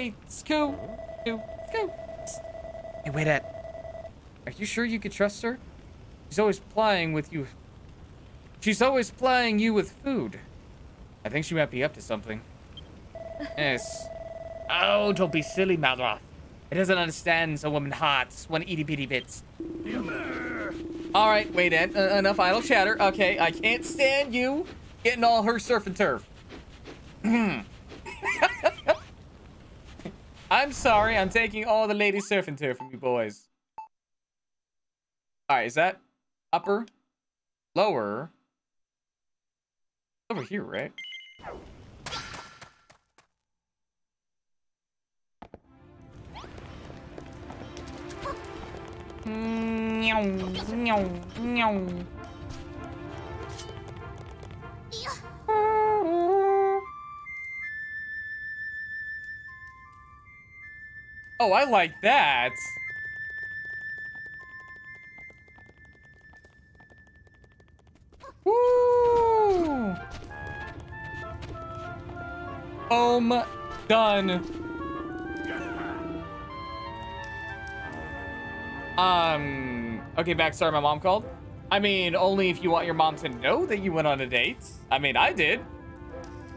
Hey, Scoo. Scoo. Scoo. Hey, wait at. Are you sure you could trust her? She's always plying with you. She's always plying you with food. I think she might be up to something. Yes. Oh, don't be silly, Malroth. It doesn't understand a woman's hearts when itty bitty bits. All right, wait, Ed. Uh, enough idle chatter. Okay, I can't stand you getting all her surf and turf. I'm sorry. I'm taking all the ladies surfing turf from you boys. All right, is that upper, lower? Over here, right? Meow, meow, meow. Oh, I like that. Woo! Home done. Um, okay, back. Sorry, my mom called. I mean, only if you want your mom to know that you went on a date. I mean, I did.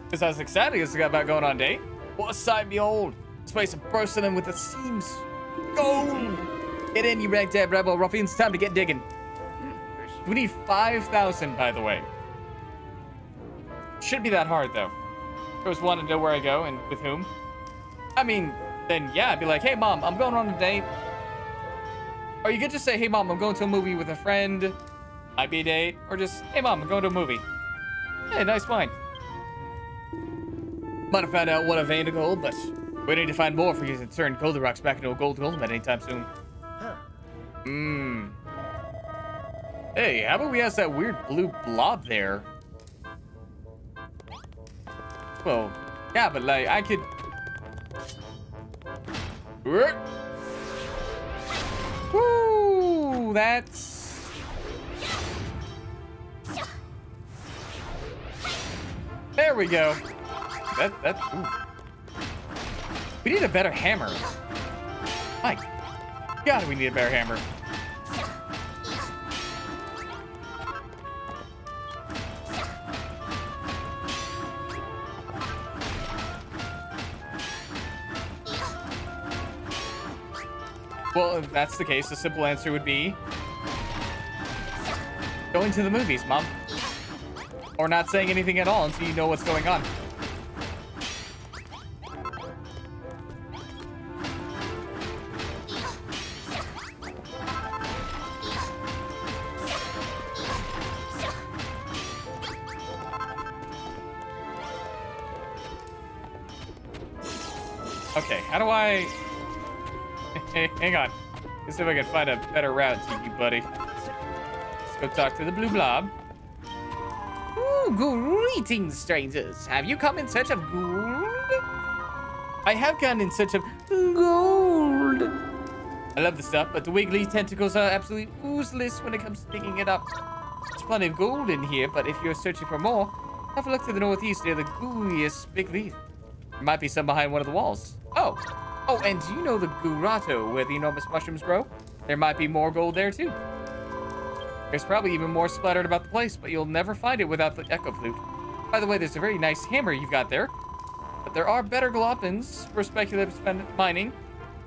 Because I was excited about going on a date. What a sight behold. Place is bursting in with the seams. Gold! Get in, you ragtag rebel ruffians. Time to get digging. We need 5,000, by the way. Should be that hard, though. I was wanting to know where I go and with whom. I mean, then yeah, I'd be like, hey, mom, I'm going on a date. Or you could just say, hey, mom, I'm going to a movie with a friend. Might be a date. Or just, hey, mom, I'm going to a movie. Hey, nice find. Might have found out what a vein of gold, but we need to find more for you to turn Goldirox back into a gold golem at any time soon. Mmm. Hey, how about we ask that weird blue blob there? Well, yeah, but like, I could... Woo! That's... There we go. That, that, ooh. We need a better hammer. My God, we need a better hammer. Well, if that's the case, the simple answer would be going to the movies, Mom. Or not saying anything at all until you know what's going on. How. Hang on. Let's see if I can find a better route to you, buddy. Let's go talk to the blue blob. Ooh, greetings, strangers. Have you come in search of gold? I have come in search of gold. I love the stuff, but the wiggly tentacles are absolutely useless when it comes to digging it up. There's plenty of gold in here, but if you're searching for more, have a look to the northeast near the gooeyest big leaf. There might be some behind one of the walls. Oh, oh, and do you know the Gurato where the enormous mushrooms grow? There might be more gold there too. There's probably even more splattered about the place, but you'll never find it without the Echo Flute. By the way, there's a very nice hammer you've got there. But there are better galopins for speculative mining.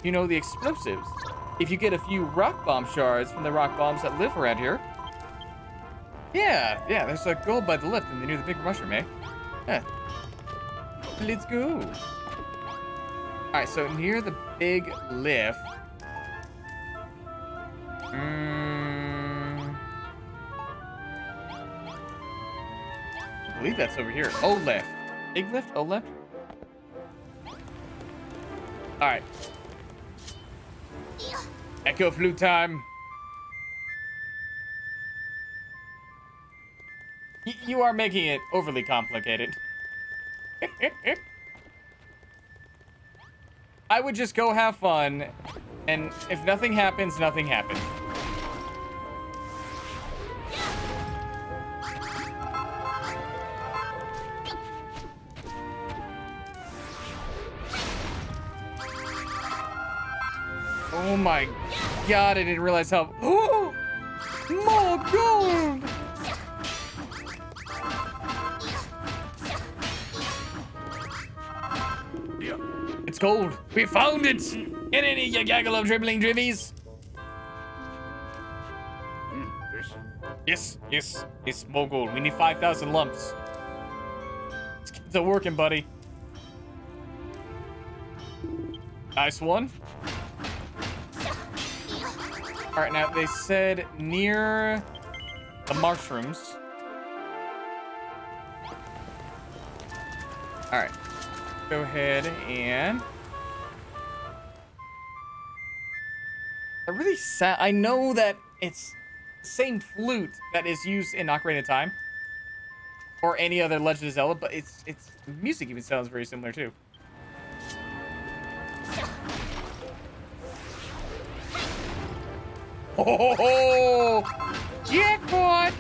You know, the explosives. If you get a few rock bomb shards from the rock bombs that live around here. Yeah, yeah, there's a gold by the lift and near the big mushroom, eh? Yeah. Let's go. Alright, so near the big lift. Mm, I believe that's over here. Oh, lift. Big lift? Oh, lift? Alright. Echo flute time. Y you are making it overly complicated. I would just go have fun. And if nothing happens, nothing happens. Oh my god, I didn't realize how... Oh! My god! It's gold. We found it! Get in here, you gaggle of dribbling drivvies! Yes, yes, it's more gold. We need 5,000 lumps. It's working, buddy. Nice one. All right, now they said near the mushrooms. All right, go ahead and. I really sad. I know that it's the same flute that is used in Ocarina of Time or any other Legend of Zelda, but it's it's music even sounds very similar too. Oh, jackpot!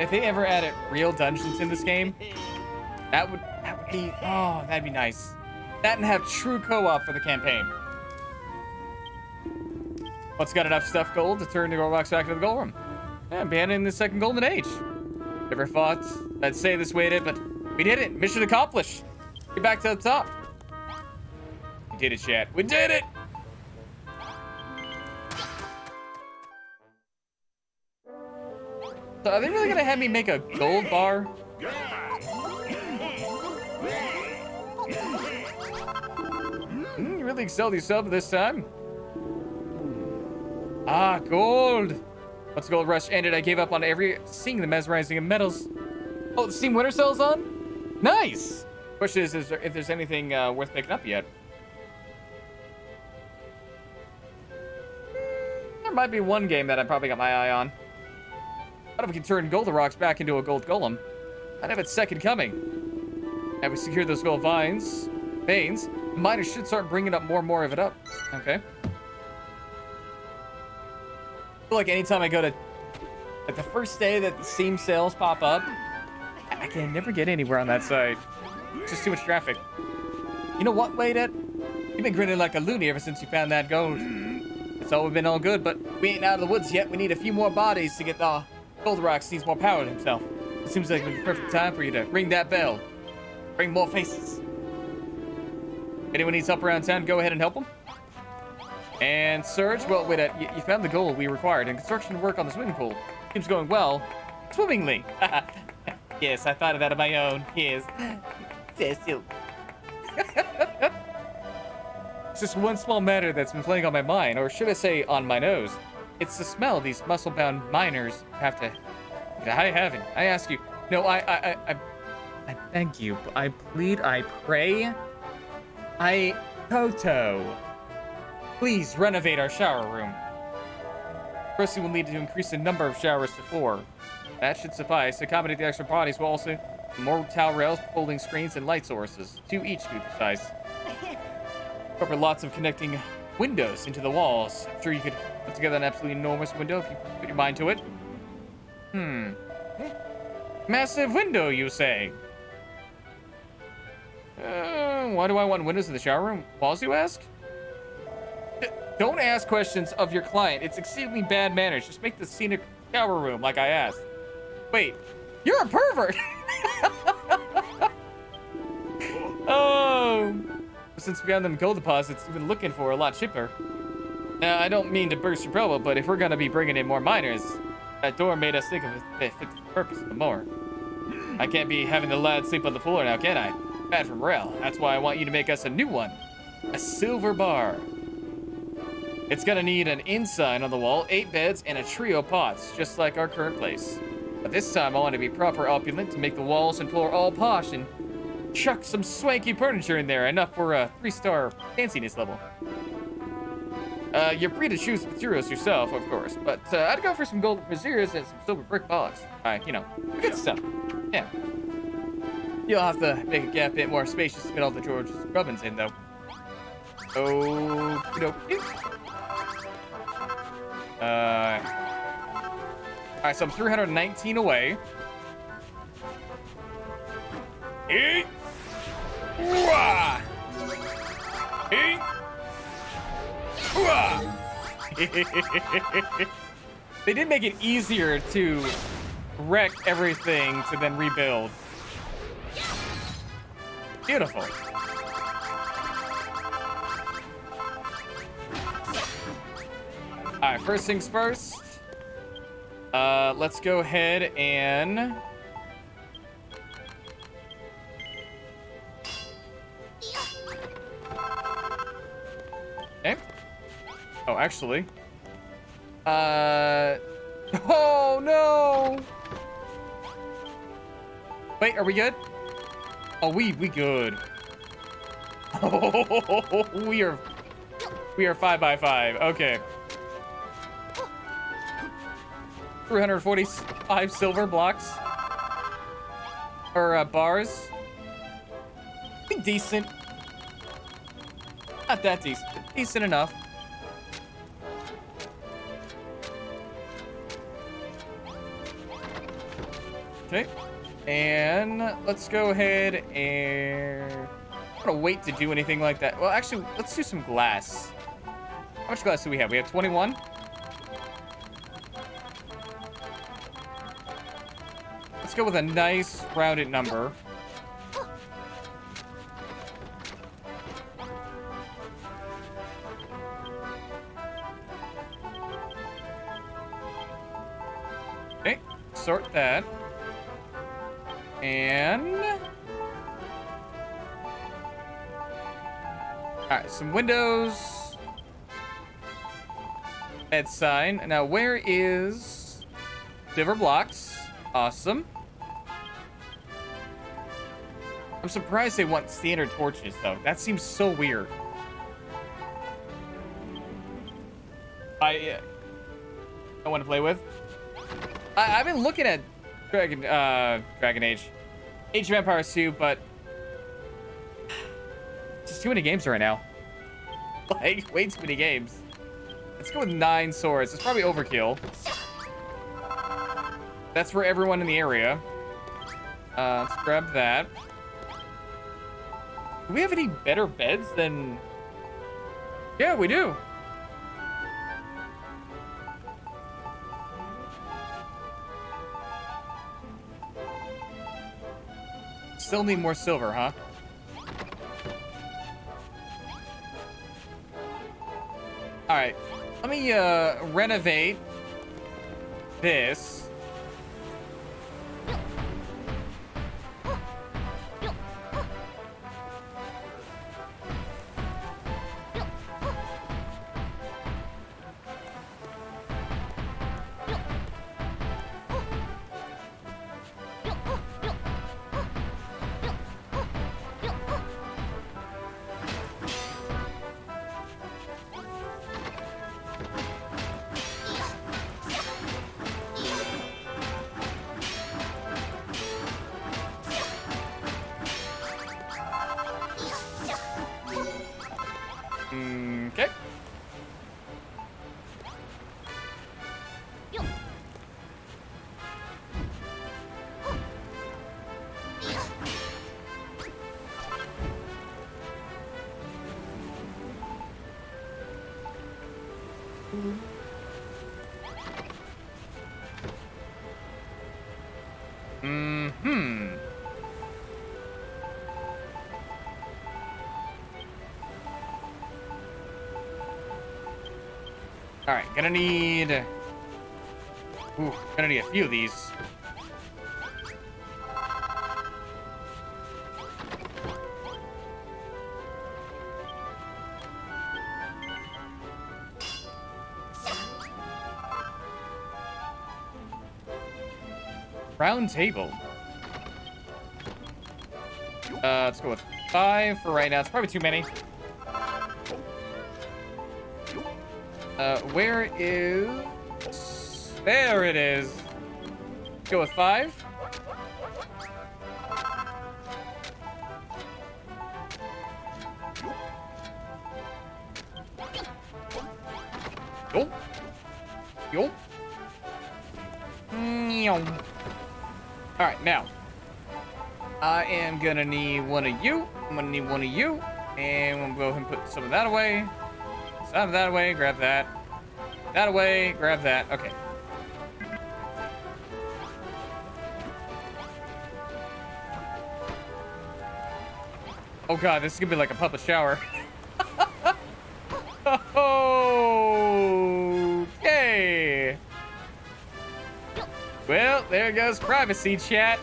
If they ever added real dungeons in this game, that would that would be oh, that'd be nice. That and have true co-op for the campaign. What's got enough stuff gold to turn the Roblox back into the gold room? Yeah, abandoning the second golden age. Never thought I'd say this waited, but we did it. Mission accomplished. Get back to the top. We did it, chat. We did it! So are they really gonna have me make a gold bar? Mm, you really excelled yourself this time. Ah, gold. Once gold rush ended, I gave up on every seeing the mesmerizing of metals. Oh, the Steam Winter Sale's on? Nice. Question is, is there, if there's anything uh, worth picking up yet. There might be one game that I probably got my eye on. What if we can turn Goldirox back into a gold golem? I'd have its second coming. And we secure those gold vines, veins, miners should start bringing up more and more of it up. Okay. I feel like anytime I go to, like the first day that the Steam sales pop up, I, can never get anywhere on that side. It's just too much traffic. You know what, Laydet? You've been grinning like a loony ever since you found that gold. It's all been all good, but we ain't out of the woods yet. We need a few more bodies to get the Goldirox needs more power to himself. It seems like the perfect time for you to ring that bell. Bring more faces. Anyone needs help around town, go ahead and help them. And Surge, well, wait, uh, you, you found the goal we required, and construction work on the swimming pool seems going well. Swimmingly. yes, I thought of that on my own. Yes. Cecil. it's just one small matter that's been playing on my mind, or should I say on my nose. It's the smell these muscle-bound miners have to... I haven't. I ask you. No, I, I, I, I, I beg you. I plead, I pray. I... Toto. Please renovate our shower room. First, we will need to increase the number of showers to four. That should suffice. To accommodate the extra bodies, we'll also more towel rails, folding screens, and light sources. Two each, to be precise. Cover lots of connecting windows into the walls. I'm sure you could put together an absolutely enormous window if you put your mind to it. Hmm. Massive window, you say? Uh, why do I want windows in the shower room? Walls, you ask? Don't ask questions of your client. It's exceedingly bad manners. Just make the scenic shower room like I asked. Wait, you're a pervert! oh, since we got them gold deposits, you've been looking for a lot cheaper. Now, I don't mean to burst your bubble, but if we're gonna be bringing in more miners, that door made us think of it fit the purpose of the more. I can't be having the lad sleep on the floor now, can I? Bad for morale. That's why I want you to make us a new one. A silver bar. It's gonna need an ensign on the wall, eight beds, and a trio pots, just like our current place. But this time I want to be proper opulent to make the walls and floor all posh and chuck some swanky furniture in there, enough for a three-star fanciness level. Uh, you're free to choose materials yourself, of course, but uh, I'd go for some gold braziers and some silver brick blocks. Uh, you know, good stuff. Yeah. You'll have to make a gap a bit more spacious to fit all the George's Grubbins in, though. Oh, dokie. Uh, all right, so I'm 319 away. Eat. Wah. Eat. They did make it easier to wreck everything to then rebuild. Beautiful. All right, first things first. Uh, let's go ahead and... Oh, actually. Uh... Oh, no! Wait, are we good? Oh, we we good. Oh, we are we are five by five. Okay. 345 silver blocks or uh, bars. Be decent. Not that decent. Decent enough. Okay. And let's go ahead and... I'm gonna wait to do anything like that. Well, actually, let's do some glass. How much glass do we have? We have 21? Let's go with a nice rounded number. Some windows. Bed sign. Now, where is... Silver blocks. Awesome. I'm surprised they want standard torches, though. That seems so weird. I... Uh, I want to play with. I, I've been looking at Dragon, uh, Dragon Age. Age of Empires 2, but... Just too many games right now. Like, way too many games. Let's go with nine swords. It's probably overkill. That's for everyone in the area. Uh, let's grab that. Do we have any better beds than... Yeah, we do. Still need more silver, huh? Alright. Let me uh, renovate this. Gonna need. Ooh, gonna need a few of these. Round table. Uh, let's go with five for right now. It's probably too many. Uh, where is... There it is. Go with five. Yo. Yo. Meow. Alright, now. I am gonna need one of you. I'm gonna need one of you. And we'll go ahead and put some of that away. Of that way, grab that. That away, grab that. Okay. Oh god, this is gonna be like a public shower. okay. Well, there goes privacy chat.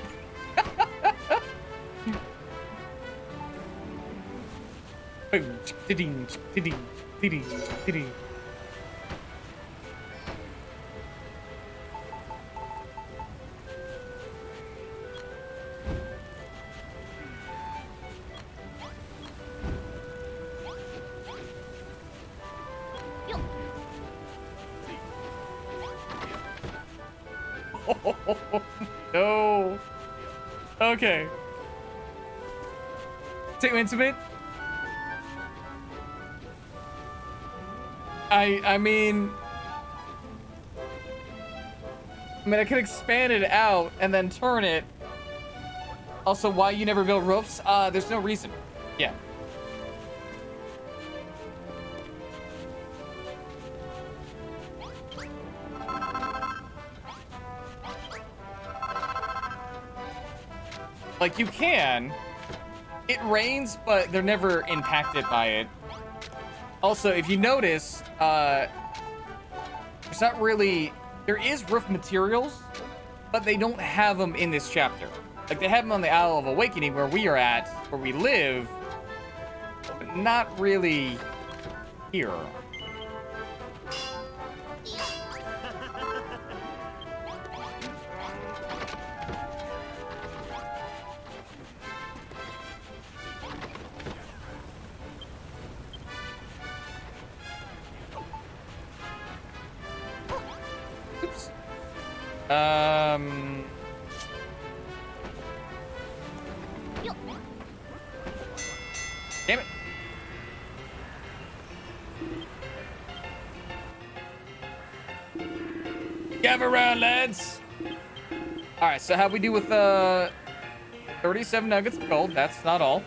no. Okay. Take Too intimate? I I mean I mean I could expand it out and then turn it. Also, why you never build roofs? Uh there's no reason. Yeah. Like, you can. It rains, but they're never impacted by it. Also, if you notice, uh, there's not really... There is roof materials, but they don't have them in this chapter. Like, they have them on the Isle of Awakening, where we are at, where we live, but not really here. So how we do with uh 37 nuggets of gold? That's not all.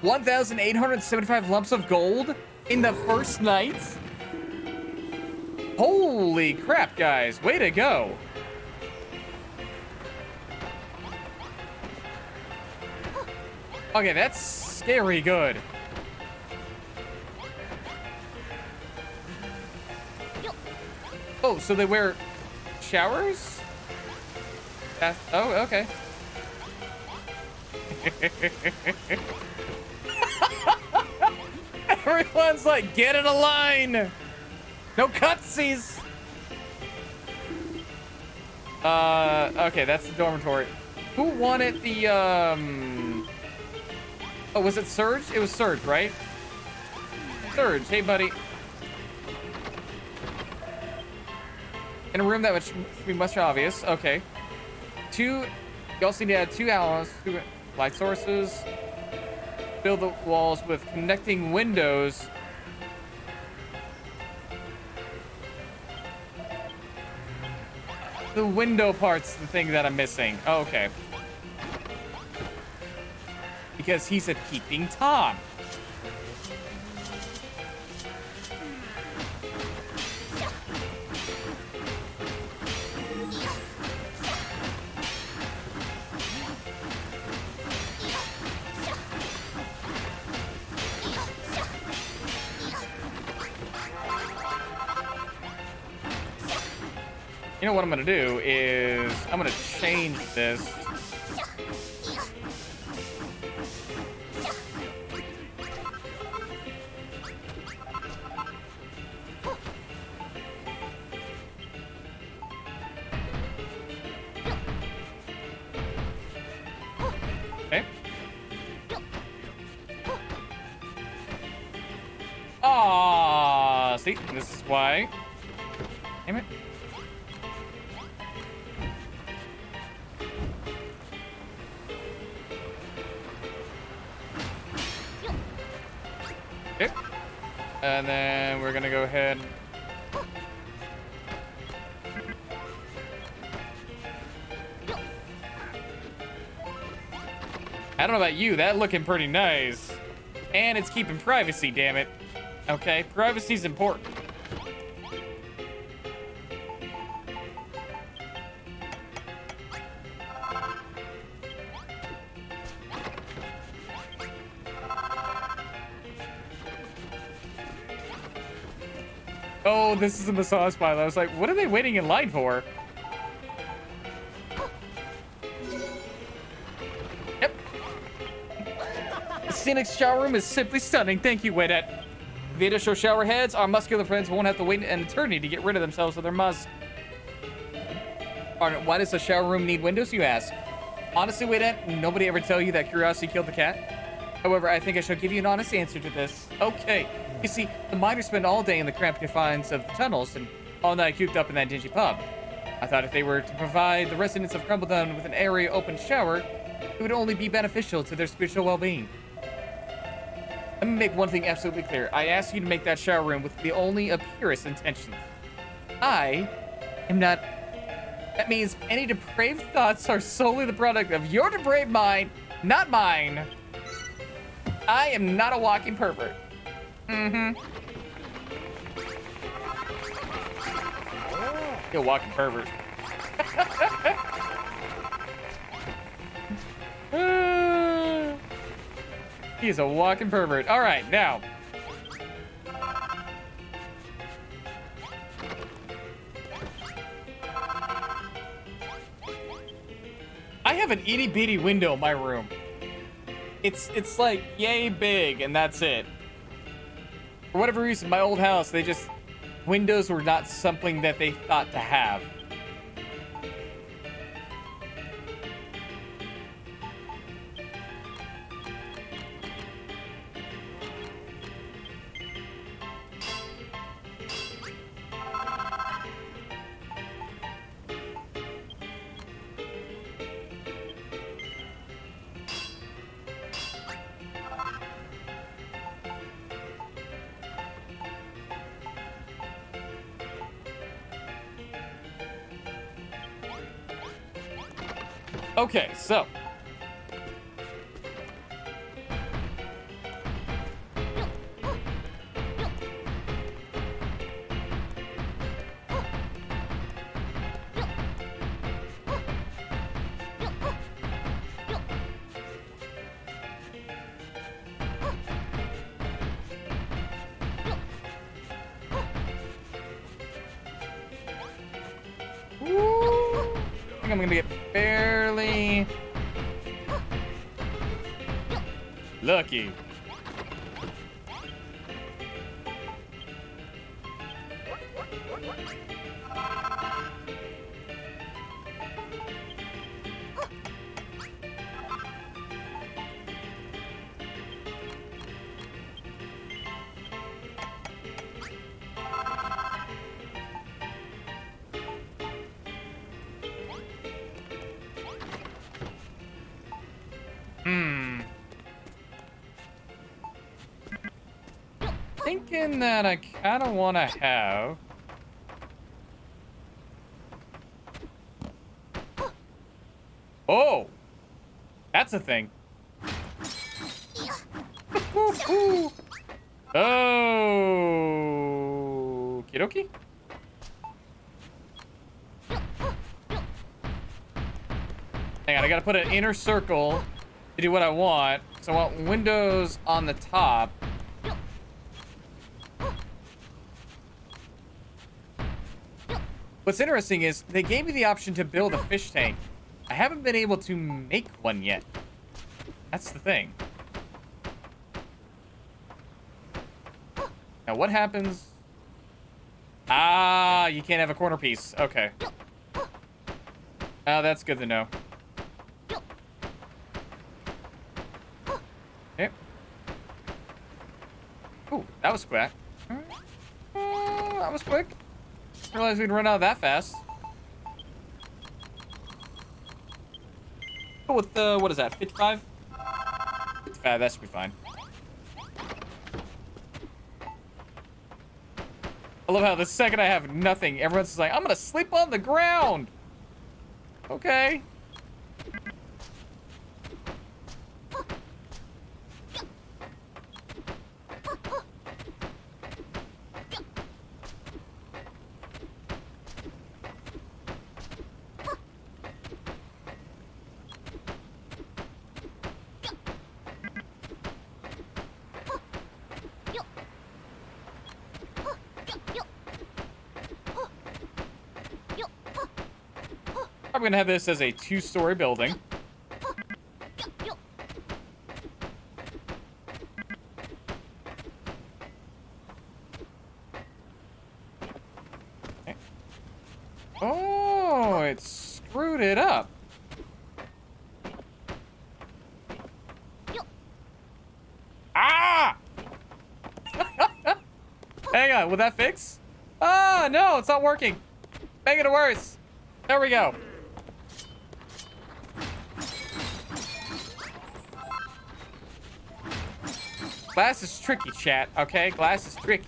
1,875 lumps of gold in the first night. Holy crap, guys. Way to go. Okay, that's scary good. Oh, so they wear showers? Oh, okay. Everyone's like, get in a line. No cutsies. Uh, okay, that's the dormitory. Who wanted the, um... Oh, was it Surge? It was Surge, right? Surge, hey, buddy. In a room that would be much obvious. Okay. Two, you also need to add two alloys, two light sources. Fill the walls with connecting windows. The window part's the thing that I'm missing. Oh, okay. Because he's a peeping Tom. Know what I'm gonna do is I'm gonna change this. Okay. Ah, see, this is why. Damn it. And then we're gonna go ahead. I don't know about you, that looking pretty nice. And it's keeping privacy, damn it. Okay, privacy's important. This is a massage parlor. I was like, what are they waiting in line for? Yep. The scenic shower room is simply stunning. Thank you, Wedette. The additional shower heads, our muscular friends won't have to wait an eternity to get rid of themselves of their musk. Why does the shower room need windows, you ask? Honestly, Wedette, nobody ever tell you that curiosity killed the cat? However, I think I shall give you an honest answer to this. Okay. You see, the miners spend all day in the cramped confines of the tunnels and all night cooped up in that dingy pub. I thought if they were to provide the residents of Khrumbul-Dun with an airy open shower, it would only be beneficial to their spiritual well-being. Let me make one thing absolutely clear. I asked you to make that shower room with the only purest intentions. I am not... That means any depraved thoughts are solely the product of your depraved mind, not mine. I am not a walking pervert. Mm-hmm. You're a walking pervert. He's a walking pervert. All right, now. I have an itty bitty window in my room. It's it's like yay big and that's it. For whatever reason, my old house, they just... Windows were not something that they thought to have. Okay, so. Lucky. Kind of want to have... Oh! That's a thing. oh! Kidoki? Hang on, I gotta put an inner circle to do what I want. So I want windows on the top. What's interesting is they gave me the option to build a fish tank. I haven't been able to make one yet. That's the thing. Now what happens? Ah, you can't have a corner piece. Okay. Oh, that's good to know. Okay. Ooh, that was quick. Uh, that was quick. Realized we'd run out that fast. Go with the, what is that, 55? 55, that should be fine. I love how the second I have nothing, everyone's just like, I'm gonna sleep on the ground. Okay. I'm gonna have this as a two-story building. Oh, it screwed it up. Ah! Hang on, will that fix? Ah, no, it's not working. Make it worse. There we go. Glass is tricky, chat, okay? Glass is tricky.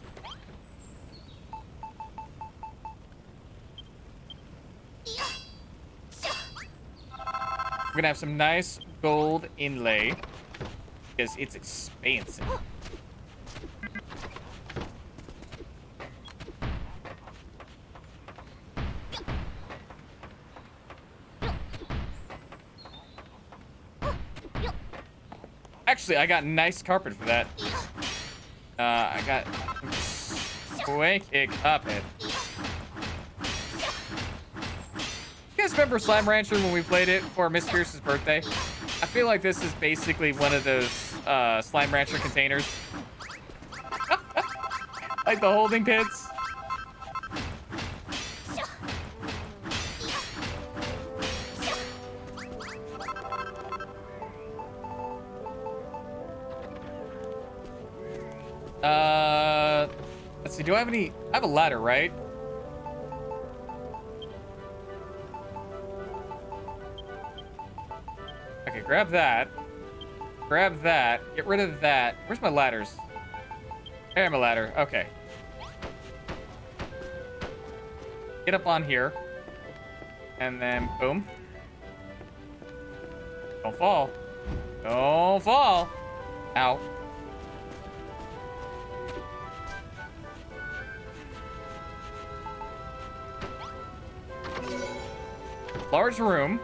We're gonna have some nice gold inlay because it's expensive. Actually, I got nice carpet for that. Uh, I got wicked carpet. You guys remember Slime Rancher when we played it for Miss Pierce's birthday? I feel like this is basically one of those uh, Slime Rancher containers. like the holding pits. Have any? I have a ladder, right? Okay, grab that. Grab that. Get rid of that. Where's my ladders? There, my ladder. Okay. Get up on here. And then, boom. Don't fall. Don't fall. Ow. Large room.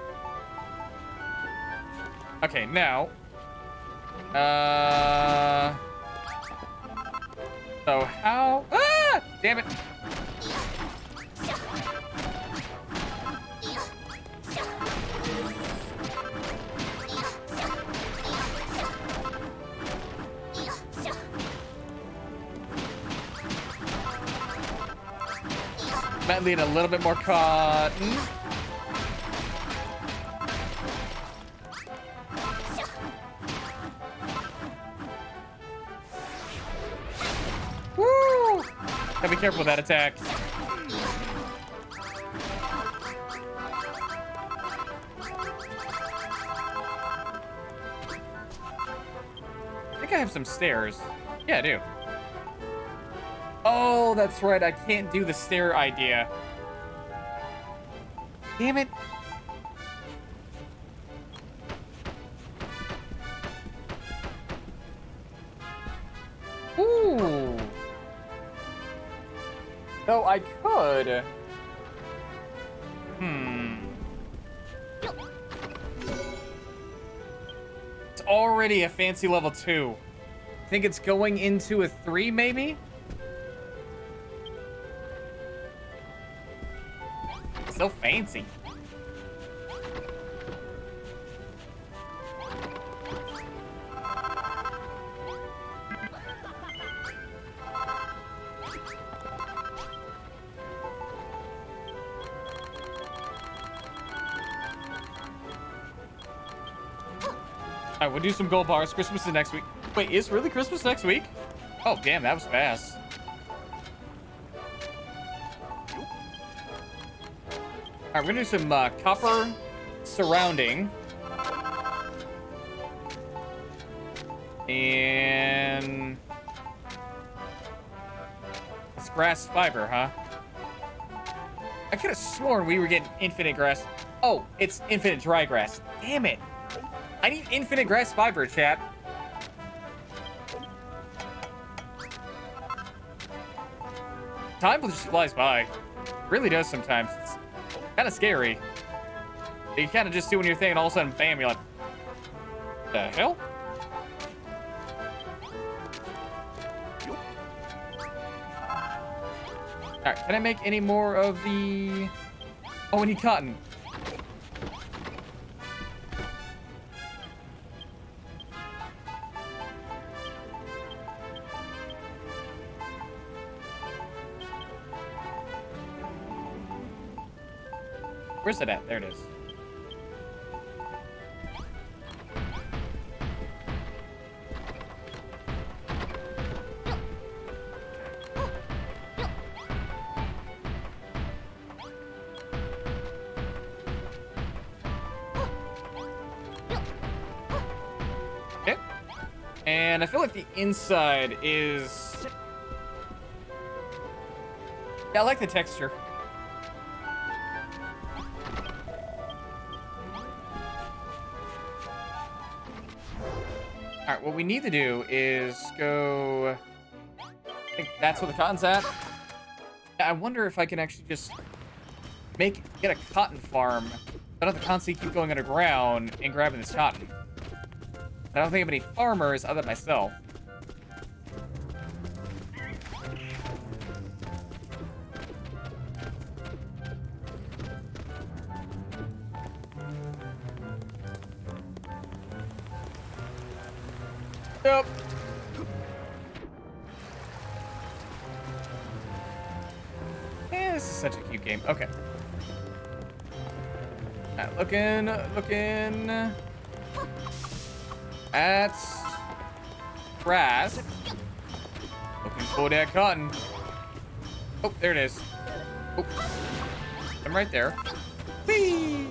Okay, now. Uh. So how? Ah! Damn it! Might need a little bit more cotton. Careful with that attack. I think I have some stairs. Yeah, I do. Oh, that's right. I can't do the stair idea. Damn it. Fancy level two. I think it's going into a three, maybe? So fancy. All right, we'll do some gold bars. Christmas is next week. Wait, is really Christmas next week? Oh, damn, that was fast. All right, we're gonna do some uh, copper surrounding. And let's grass fiber, huh? I could have sworn we were getting infinite grass. Oh, it's infinite dry grass. Damn it. I need infinite grass fiber, chat. Time just flies by. Really does sometimes. It's kind of scary. You kind of just doing your thing and all of a sudden, bam, you're like, the hell? Alright, can I make any more of the... Oh, we need cotton. It at? There it is. Okay. And I feel like the inside is... Yeah, I like the texture. We need to do is go... I think that's where the cotton's at. I wonder if I can actually just make get a cotton farm. I don't have to constantly keep going underground and grabbing this cotton. I don't think I have any farmers other than myself. Looking, at grass. Looking for that cotton. Oh, there it is. Oh, I'm right there. Whee!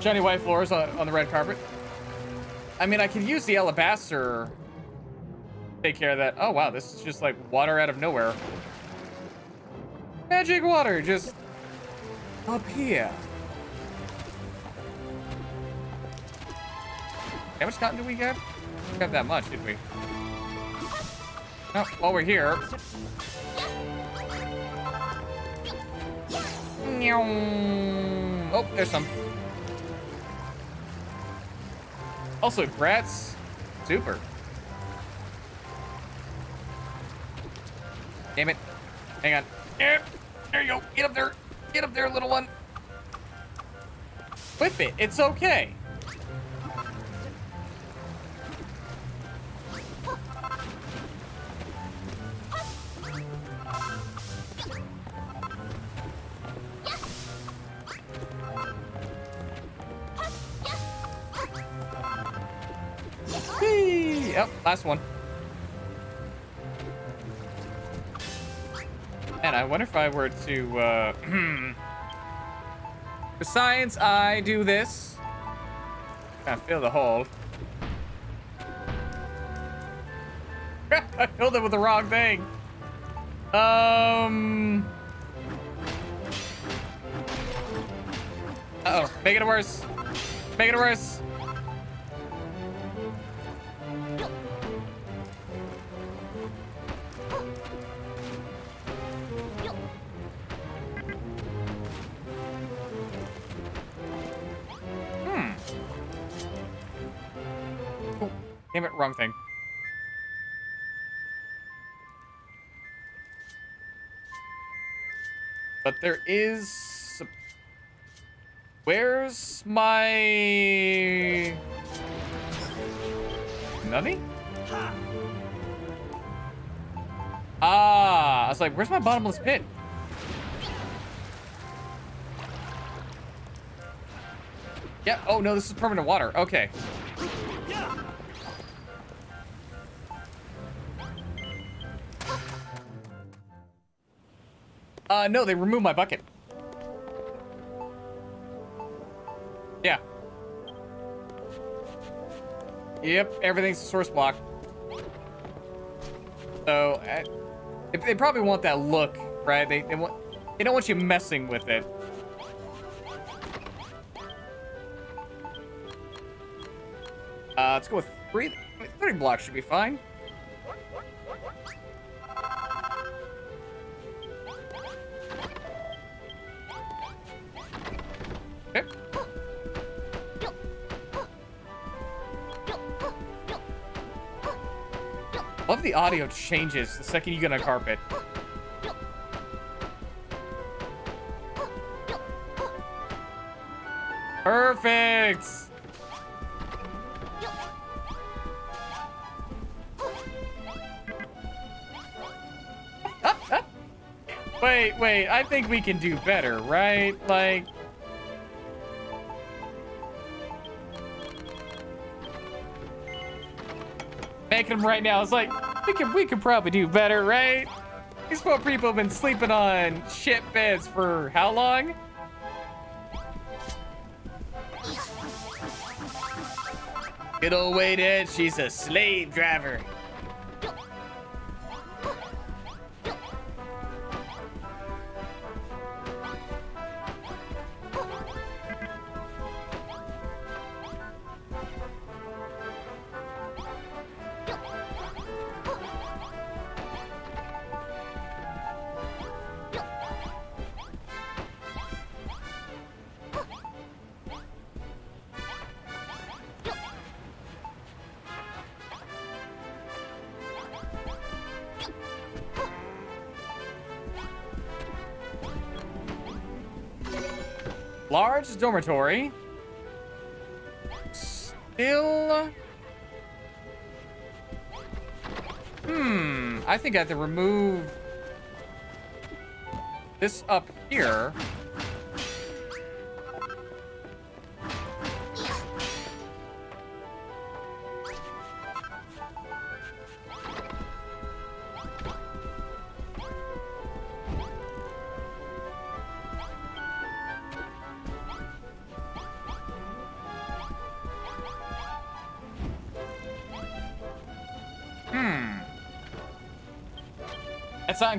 Shiny white floors on, on the red carpet. I mean, I could use the alabaster. Take care of that. Oh, wow. This is just like water out of nowhere. Magic water just up here. How much cotton do we get? We didn't have that much, did we? Oh, while we're here. Oh, there's some. Also, Gratz, super. Damn it. Hang on. There, there you go. Get up there. Get up there, little one. Whip it. It's okay. Last one. And I wonder if I were to, uh... Besides, I do this. I feel the hole. I filled it with the wrong thing. Um... Uh oh Making it worse. Making it worse. Damn it, wrong thing. But there is... Where's my... Nutty? Ah, I was like, where's my bottomless pit? Yeah, oh no, this is permanent water. Okay. Uh, no, they removed my bucket. Yeah. Yep, everything's a source block. So, they probably want that look, right? They, they want, they don't want you messing with it. Uh, let's go with three. 30 blocks should be fine. Love the audio changes the second you get on carpet. Perfect! wait, wait, I think we can do better, right? Like... Making them right now, it's like, we could, we could probably do better, right? These poor people have been sleeping on shit beds for how long? Good old Wade she's a slave driver. Large dormitory. Still... Hmm, I think I have to remove this up here.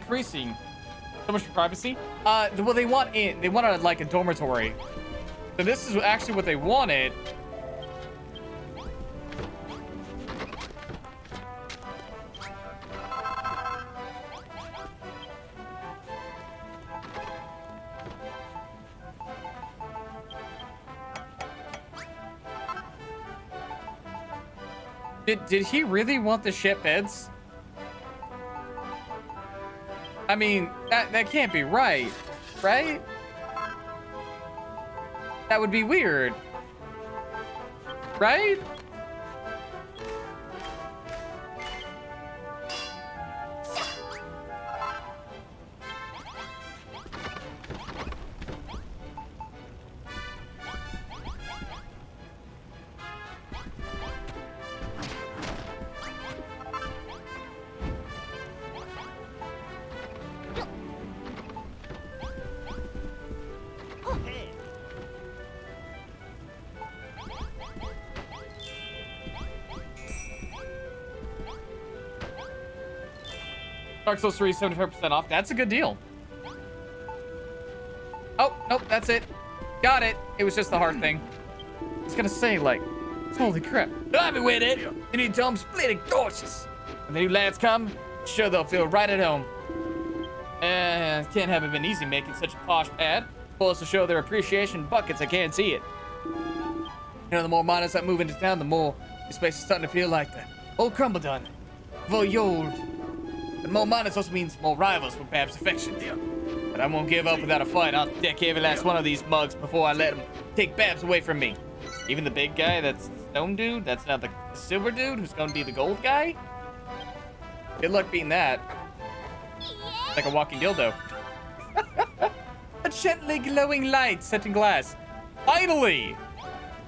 Increasing. So much for privacy. Uh, well, they want in. They want a, like a dormitory. So this is actually what they wanted. Did, did he really want the ship beds? I mean, that, that can't be right, right? That would be weird. Right? Dark Souls 3 75% off. That's a good deal. Oh, nope, that's it. Got it. It was just the heart thing. I was gonna say, like, holy crap. I've been with it. You need to splitting torches. When the new lads come, sure they'll feel right at home. Uh, can't have it been easy making such a posh pad. Pulls to show their appreciation buckets, I can't see it. You know, the more miners that move into town, the more this place is starting to feel like the old Khrumbul-Dun. For old and more minus also means more rivals for Bab's affection, dear. But I won't give up without a fight. I'll deck every last one of these mugs before I let them take Babs away from me. Even the big guy, that's the stone dude, that's not the silver dude who's gonna be the gold guy? Good luck being that. Like a walking dildo. a gently glowing light set in glass. Finally!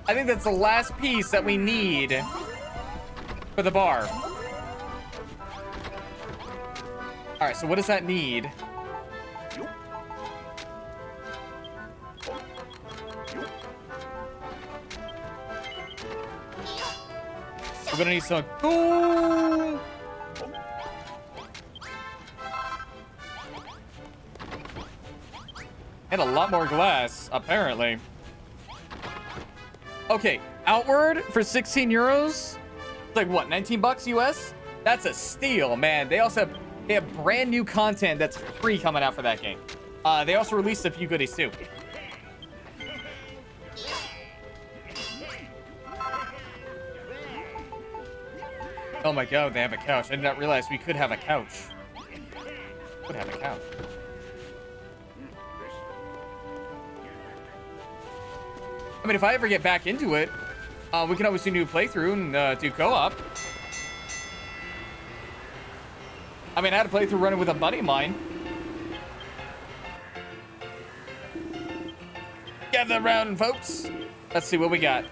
I think that's the last piece that we need for the bar. All right, so what does that need? We're gonna need some gold. And a lot more glass, apparently. Okay, Outward for 16 euros? It's Like what, 19 bucks US? That's a steal, man. They also have, they have brand new content that's free coming out for that game. Uh, they also released a few goodies too. Oh my god, they have a couch. I did not realize we could have a couch. Could have a couch. I mean, if I ever get back into it, uh, we can always do new playthrough and uh, do co-op. I mean, I had a playthrough running with a buddy of mine. Gather around, folks. Let's see what we got.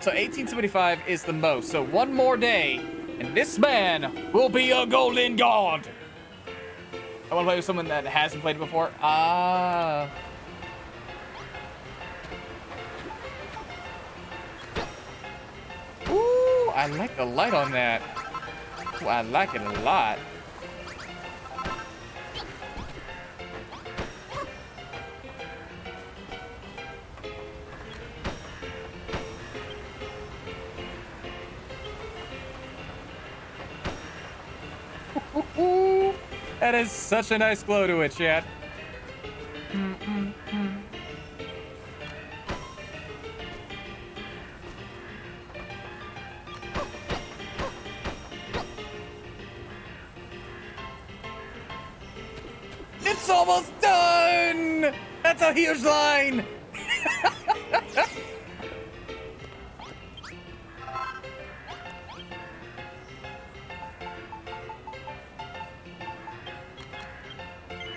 So 1875 is the most. So one more day, and this man will be a golden god. I want to play with someone that hasn't played before. Ah. Ooh, I like the light on that. Ooh, I like it a lot. That is such a nice glow to it, chat. Huge line!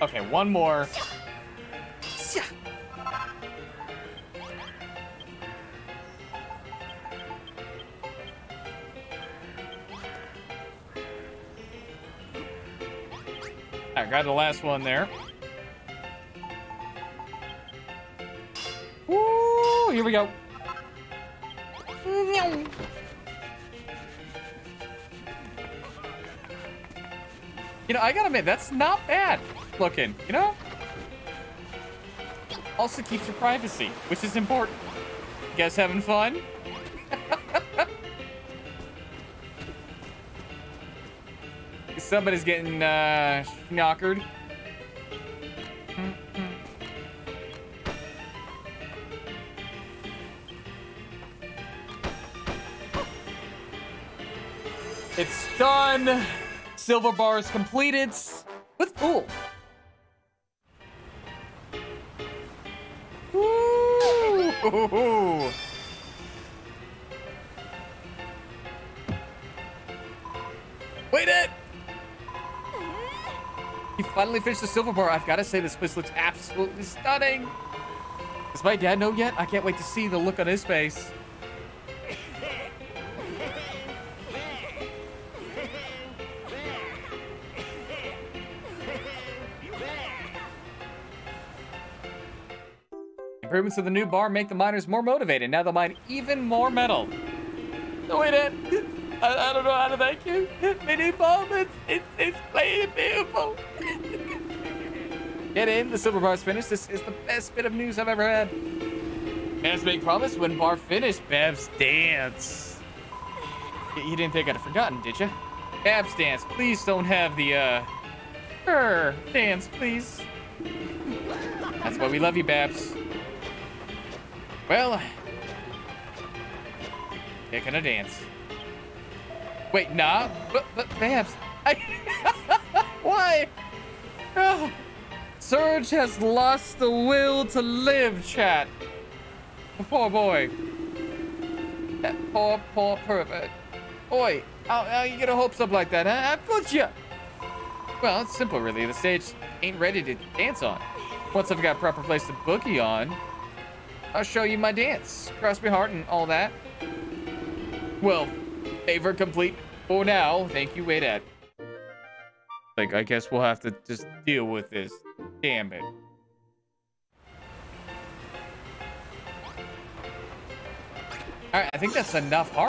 Okay, one more. I got the last one there. Here we go. You know, I gotta admit, that's not bad looking, you know? Also keeps your privacy, which is important. You guys having fun? Somebody's getting uh, knockered. Done. Silver bar is completed with pool. Ooh. Wait it! He finally finished the silver bar. I've got to say, this place looks absolutely stunning. Does my dad know yet? I can't wait to see the look on his face. Improvements to the new bar make the miners more motivated. Now they'll mine even more metal. No, wait. I, I don't know how to thank you. Mini bomb, it's, it's, it's playing beautiful. Get in, the silver bar's finished. This is the best bit of news I've ever had. As big promise, when bar finished, Bev's dance. You didn't think I'd have forgotten, did you? Babs dance, please don't have the, uh, her dance, please. That's why we love you, Babs. Well, can I dance? Wait, nah, but, but Babs, I, why? Oh, Serge has lost the will to live, chat. Poor boy. That poor, poor pervert. Oi, how, how you gonna hope up like that, huh? How could you? Well, it's simple, really. The stage ain't ready to dance on. Once I've got a proper place to boogie on, I'll show you my dance. Cross my heart and all that. Well, favor complete for now. Thank you, Wait at. Like, I guess we'll have to just deal with this. Damn it. All right, I think that's enough heart.